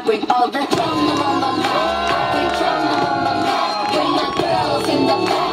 Bring all the drama I bring drama Bring my girls in the back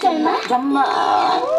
什么？么？